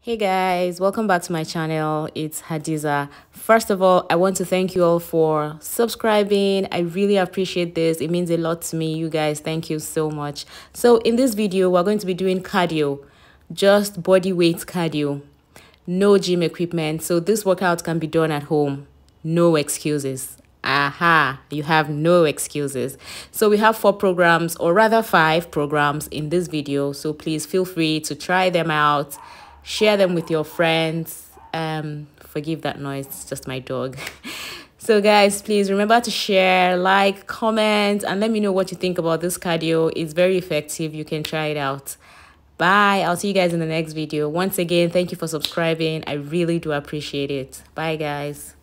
Hey guys, welcome back to my channel. It's Hadiza. First of all, I want to thank you all for subscribing. I really appreciate this. It means a lot to me. You guys, thank you so much. So in this video, we're going to be doing cardio, just body weight cardio, no gym equipment. So this workout can be done at home. No excuses aha you have no excuses so we have four programs or rather five programs in this video so please feel free to try them out share them with your friends. Um forgive that noise it's just my dog. So guys please remember to share like comment and let me know what you think about this cardio. It's very effective. You can try it out. Bye. I'll see you guys in the next video. Once again thank you for subscribing. I really do appreciate it. Bye guys